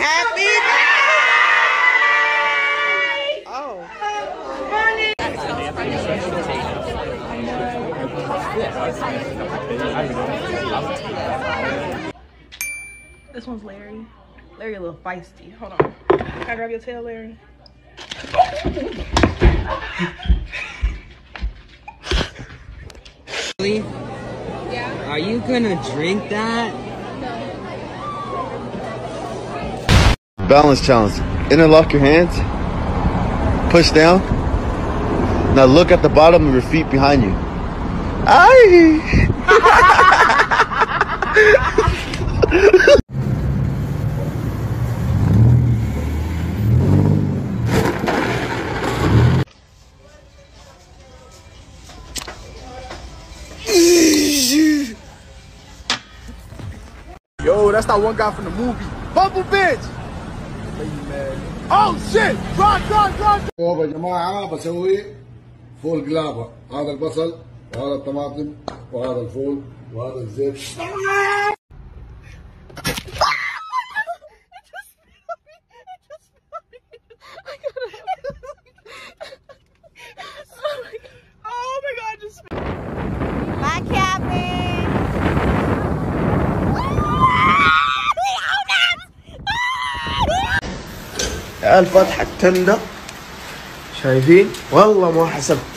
Happy birthday! Oh. This one's Larry. Larry a little feisty. Hold on. Can I grab your tail, Larry? Really? Yeah. Are you gonna drink that? Balance challenge. Interlock your hands. Push down. Now look at the bottom of your feet behind you. Aye. Yo, that's that one guy from the movie. Bumble bitch! Oh shit! Run, run, run! يا جماعة بسوي فول قلابة هذا البصل وهذا الطماطم وهذا الفول وهذا الزيت Oh الفتحة التندة شايفين؟ والله ما حسبت.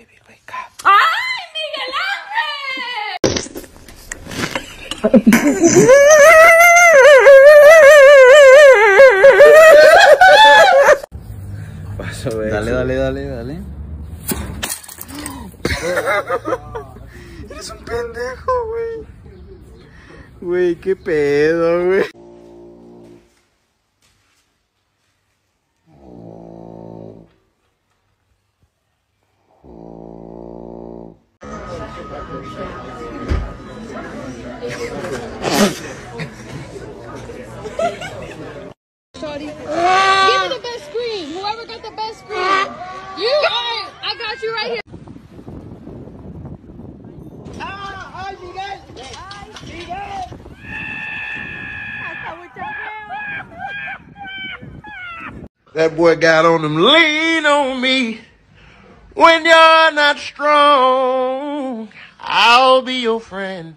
Up, baby, wake up. Dale, dale, dale, dale. Eres un pendejo, güey. Güey, qué pedo, güey. Got you right here. That boy got on him, lean on me. When you're not strong, I'll be your friend.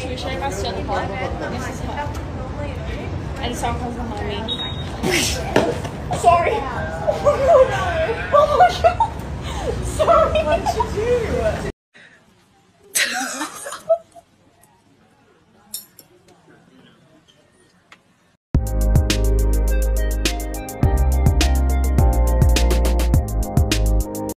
Should we show you my the club? This is song comes behind me. Sorry.